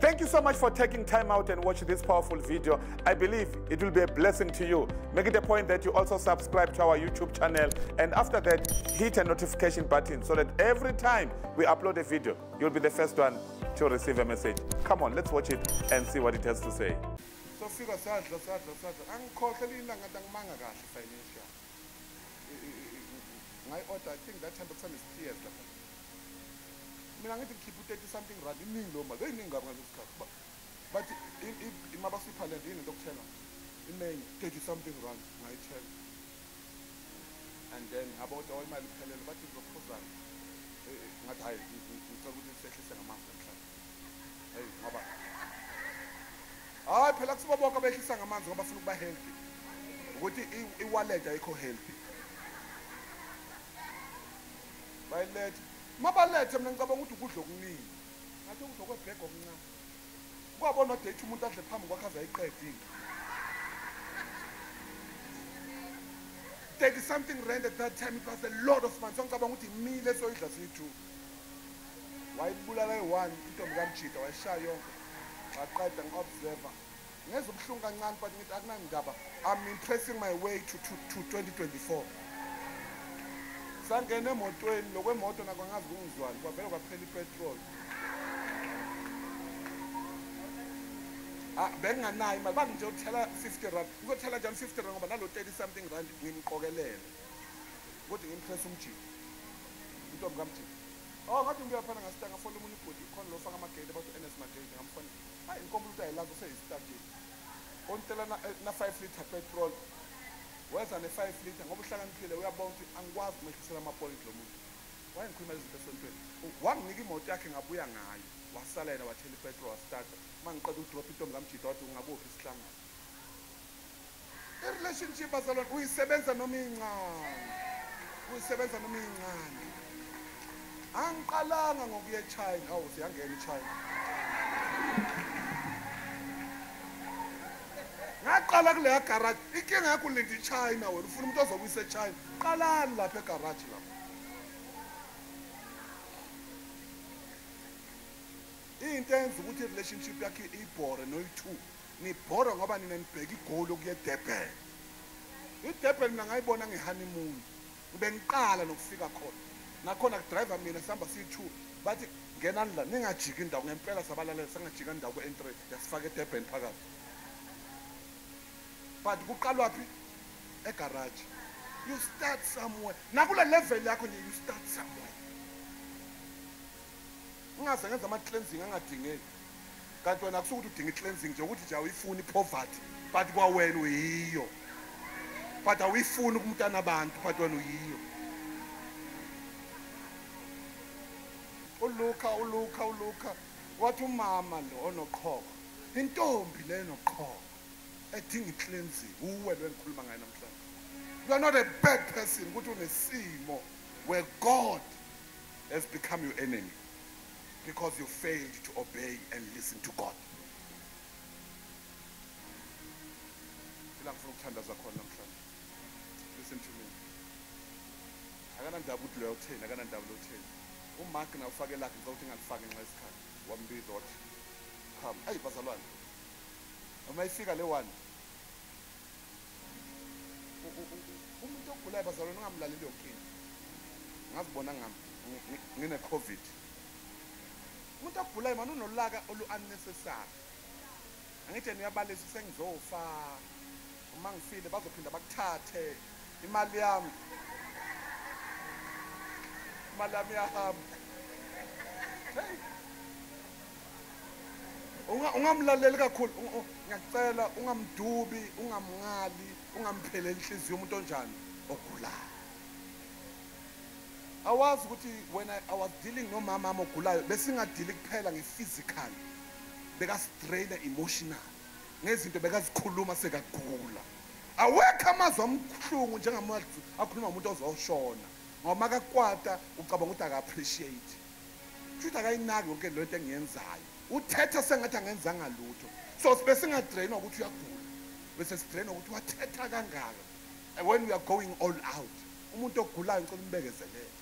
Thank you so much for taking time out and watching this powerful video. I believe it will be a blessing to you. Make it a point that you also subscribe to our YouTube channel and after that, hit a notification button so that every time we upload a video, you'll be the first one to receive a message. Come on, let's watch it and see what it has to say. i think that lapha mina ngithi ngikhiphe u-thirty something rand iningi loo mali beyiningi kabi ngaleso sikhathi. Ba- bathi mabasiphalent yini into okuthenga imenye thirty something rand ngayithenga. And then ngabona ukuthi imali iphelele bathi ngizophuzana Eh, eh, ngathi hhayi ngicela ukuthi sehlise ngamasi namhlanje heyi ngoba hayi phela kusibo bonke abehlisa ngamanzi ngoba funa ukuba healthy. Ukuthi i- i-wallet ayikho healthy. Bayilethe mabalethe mina ngicabanga ukuthi ukudla okuningi. Ngathi ukudla kwebhega okuncane. Kwabona date umuntu adle phambi kwakhe aze ayiqede into thirty something rand at that time it was a lot of money. So ngicabanga ukuthi imile soyidla siyi-two wayibulala eyi-one intombi kamjida wayishaya yonke. Waqeda ngi-observer ngeza ubuhlungu kancane but ngithi akunandaba. I'm impressing my way to, to, to 2024 sangena emotweni lokwemoto nako ngazi kungizwani kwavele kwaphela ipetroli. Ah, benginganayo imali bathi nje uthela 50 rand ngizothela njani 50 rand ngoba nalo 30 something rand ngimqokelele ukuthi ngimpress umjini intombi kamjini oh ngathi ngiyaphana ngasita ngafola omunye ubhodi khona lo ufaka amagate bathi u-ns magate ngamfona hayi ngikhombula ukuthi ayilazi useyistadini ontela na, eh, na 5 litre petrol. Weza ne-5 litre ngoba uhlakaniphile uyabona ukuthi angikwazi kumehlisela amapoint lo muntu. Wayengikhuluma izinto esontweni. Wanginika imoto yakhe ngabuya ngayo. Wasala yena wathela ipetrol wastarta. Uma ngiqeda ukudropha intombi kamjida wathi ungabuphi isihlangano. I-relationship azalwane uyisebenza noma iyincane. Uyisebenza noma iyincane. Angiqalanga ngokuya echina. Awu siyangena echina. Ngaqala kuleya garaji inkinga yakho ulinda ichina wena ufuna umuntu ozokuyisa echina. Qalani lapha egaraji lapho? Into enza ukuthi i-relationship yakhe ibhore noyi-two nibhore ngoba nina nibheka igoli okuya edurban. Idurban mina ngayibona nge-honeymoon bengiqala nokufika khona. Nakhona kudrayiva mina sihamba siyi-two bathi ngenani la ningajiki indawo ngempela sabalalela sangajika indawo ku-entry yasifaka edurban phakathi. But kuqalwaphi egaraji. You start somewhere. Nakule level yakho nje you start somewhere. Ungaze ngenza ama-cleansing angadingeki. Kanti wena kusukuthi udinga i-cleansing nje ukuthi nje awuyifuni i-poverty but kwawena uyiyo. But awuyifuni kumntana abantu but wena uyiyo. Uluka uluka uluka wathi umama lo onoqhoko intombi le noqhoko edinga i-cleansing uwe lo engikhuluma ngayo namhlanje? You are not a bad person ukuthi unesimo where god has become your enemy because you failed to obey and listen to god. Ila ngifuna ukuthandaza khona namhlanje. Listen to me. Akanandaba ukuthi loyo utheni akanandaba lo utheni umark na ufake lakhe ngicela ukuthi ngalifake nxa isikhathi wambiza wathi come eyi bazalwane uma ifika le one u- u- u- umuntu ogulayo bazalwane ungamlaleli yonkinga ngazibona ngami ngi- ngi- ngine-covid umuntu ogulayo mani unolaka olu-unnecessary? Angithi yena uyabalisa sengizofa. Uma ngifile bazophinda bakuthathe. Imali yami imali yami iyahamba. Hey! Unga- ungamlaleli kakhulu. Ngiyacela ungamdubi ungamngali ungampheleli inhliziyo umuntu onjani? Ogulayo. Awazi ukuthi when I, I was dealing nomama wami ogulayo besingadili kuphela nge-physical bekastraina emotional ngezinto bekazikhuluma sekagula. Awekho amazwi amhlungu njengamazwi akhuluma umuntu ozoshona ngoba makakwata ucabanga ukuthi aka-appreciate. Futhi akayinaki yonke lento engiyenzayo. uthetha sengathi angenzanga lutho. So sibe singadrainwa ukuthi uyagula bese sidrainwa ukuthi wathetha kangaka. When we are going all out umuntu ogulayo ngicela umbekezelele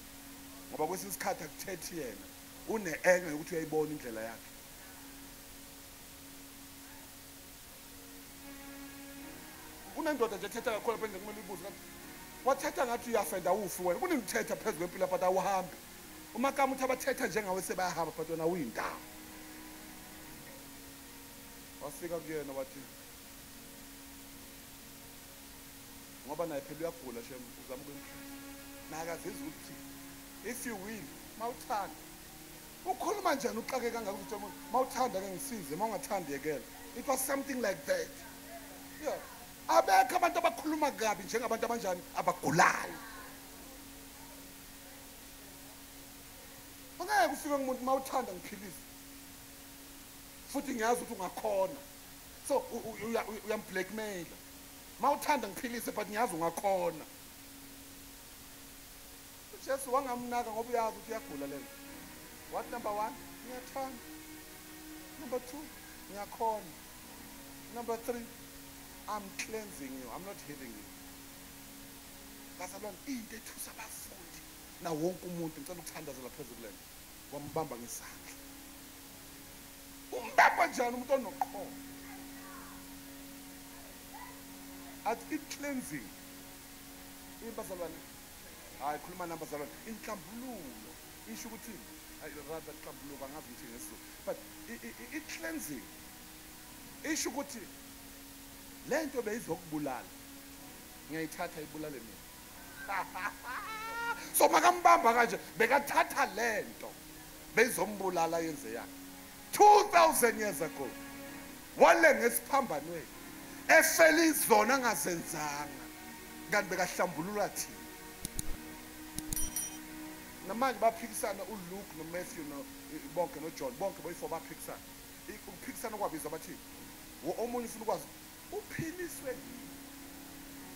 ngoba kwesinye isikhathi akuthethi yena une-enga yokuthi uyayibona indlela yakhe. Kunendoda nje ethetha kakhulu phendle kumele uyibuze kathi wathetha ngathi uyafenda ufi wena? Kunenithetha phezu kwempilo bhat awuhambi. Umakama uthi abathetha njengawe sebayahamba bhat wena uyindawo wafika kuyena wathi ngoba naye phela uyagula shem uzama ukwemkhiza nakazizwa ukuthi if you will mawuthanda. Ukhuluma njani uxake kangaka ukuthi umuntu mawuthanda ke ngisize mawungathandi yekela. It was something like that. Yeah abekho abantu abakhuluma kabi njengabantu abanjani? Abagulayo. Ungeke ufike ngumuntu mawuthanda ngiphilise. Futhi ngiyazi ukuthi ungakhona. So uyamblackmaila mawuthanda ngiphilise but ngiyazi ungakhona. Ujesu wangamnaka ngoba uyazi ukuthi uyagula lento what number one? Ngiyathanda. Number two? Ngiyakhona. Number three? I'm cleansing you. I'm not healing you. Bazalwane into ethusa abafundi na wonke umuntu ngicela ukuthandazela phezulu lento wambamba ngesandla. Umbamba njani umuntu onoqhobo athi i-cleansing ibazalwane hayi khuluma nami bazalwane inhlambululo. Isho ukuthi rather hlambuluko angazi ngithi ngesizulu but i-cleansing isho ukuthi le nto beyizokubulala ngiyayithatha ibulale mina. So makambamba kanje bekathatha le nto beyizombulala yenze yakhe 2000 years ago wale ngesiphambanweni efela izona angazenzanga. Kanti bekahlambulula thina. Namanje baphikisana uLuke noMatthew no bonke noJohn bonke boyi4 baphikisana. Ukuphikisana kwabizwa bathi omunye ufuna ukwazi uphiliswe. Yini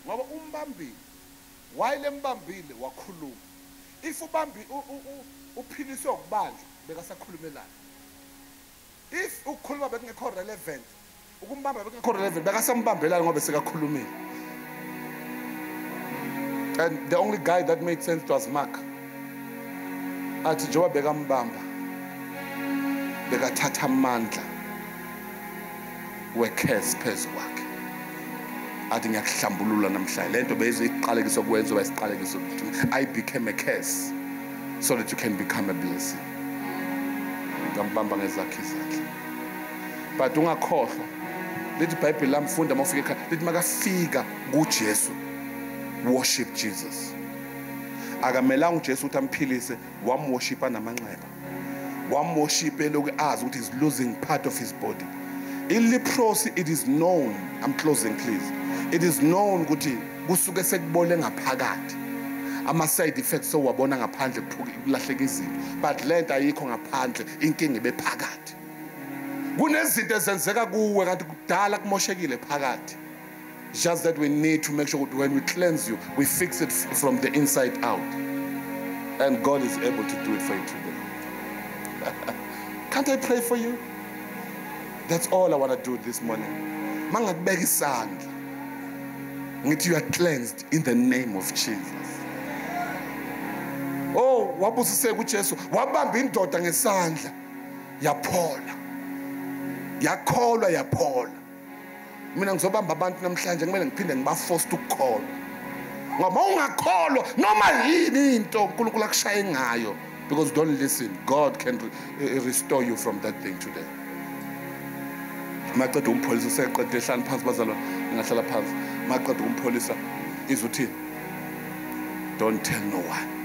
ngoba umbambile wayelembambile wakhuluma? If ubambi uphiliswe ukubanjwa bekasakhulumelana. If ukukhuluma bekungekho relevant ukumbamba bekungekho relevant bekasambambelana ngoba sekakhulumile. And the only guy that made sense was Mark. Athi njengoba bekambamba bekathatha amandla wekhesi phezu kwakhe. Athi ngiyakuhlambulula namhlanje. Lento beyizoyiqalekiso kwenza bayisiqalekiso i became a curse so that you can become a blessing ngambamba ngezakhe zakhe. But ungakhohlwa lithi ibhayibheli lamfunda mawufika ekhaya lithi makafika kujesu worship jesus. Akamelanga ujesu ukuthi amphilise wamworshipa namanxeba. Wamworshipa eloku azi ukuthi is losing part of his body. I-leprosi it is known i'm closing please. It is known ukuthi kusuke sekubole ngaphakathi ama-side effects sowabona ngaphandle kulahleka izinto but le nto ayikho ngaphandle inkinga ibephakathi. Kunezinto ezenzeka kuwe kanti kudala kumoshekile phakathi. Just that we need to make sure that when we cleanse you we fix it from the inside out. And god is able to do it for you today. Can't i pray for you? That's all i want to do this morning. Mangakubeka isandla. Ngithi you are cleansed in the name of jesus wabusiseka ujesu wabamba indoda ngesandla. Yaphola. Yakholwa yaphola. Mina ngizobamba abantu namhlanje kumele ngiphinde ngibaforce ukukholwa ngoba ungakholwa noma yini into uNkulunkulu akushaye ngayo? Because don't listen. God can re eh, eh, restore you from that thing today. Maqeda umpholisa useqede ehlani phansi bazalwane ngingahlala phansi. Maqeda umpholisa izuthini don't tell no one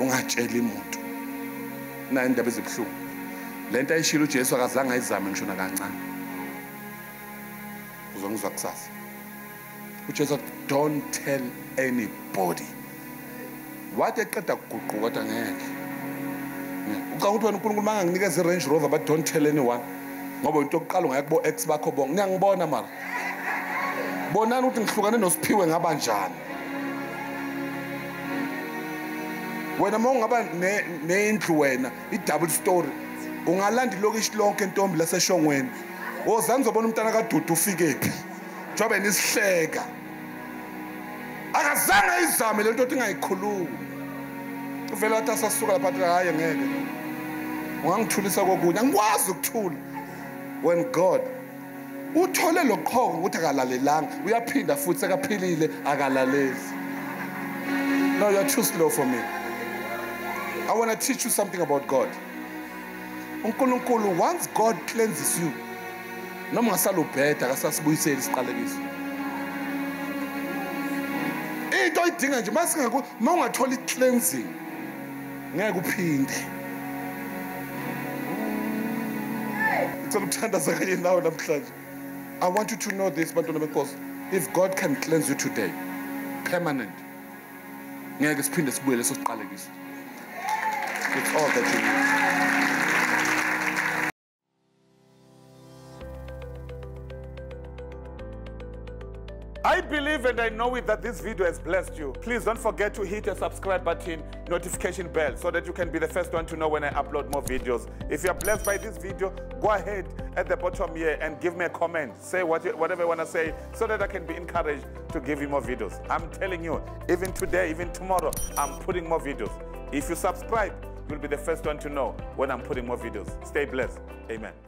ungatsheli umuntu na indaba ezibuhlungu? Lento ayishilo uJesu akazange ayizame ngisho nakancane uzongizwa kusasa. uJesu don't tell anybody. Wathi eqeda kuguquka kodwa ngeke ucanga ukuthi wena uNkulunkulu manganginikeza iRange Rover but don't tell anyone ngoba into yokuqala ungaya kubo ex bakho bonke ngiyangibona mara. Bonani ukuthi ngihlukane nosiphiwe ngaba njani. Wena mawungaba nendlu wena i-double story ungalanda ilokishi lonke intombi laseshongweni. Wozani uzobona umntana kadudu ufike phi? Njengoba nisihleka. Akazange ayizame lento othi ingayikhulumi. Uvele wathi asasuka lapha athi hayi ngeke ungangithulisa kokunye angikwazi ukuthula. When god uthole loqhoko ukuthi akalalelanga uyaphinda futhi sekaphilile akalaleli. No you're too slow for me. I want to teach you something about god. Once god cleanses you noma ungasala ubheda akasasibuyiseli isiqalekiso into oyidinga nje uma ungathola i-cleansing ngeke uphinde. Ngicela ukuthandaza kanye nawe namhlanje. I want you to know this bantwana benkosi if god can cleanse you today permanent ngeke siphinde sibuye leso siqalekiso it's all that you need I believe and I know it that this video has blessed you. Please don't forget to hit the subscribe button, notification bell, so that you can be the first one to know when I upload more videos. If you're blessed by this video, go ahead at the bottom here and give me a comment. Say what you, whatever you want to say, so that I can be encouraged to give you more videos. I'm telling you, even today, even tomorrow, I'm putting more videos. If you subscribe, you'll be the first one to know when I'm putting more videos. Stay blessed. Amen.